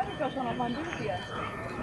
Ach, die habe ich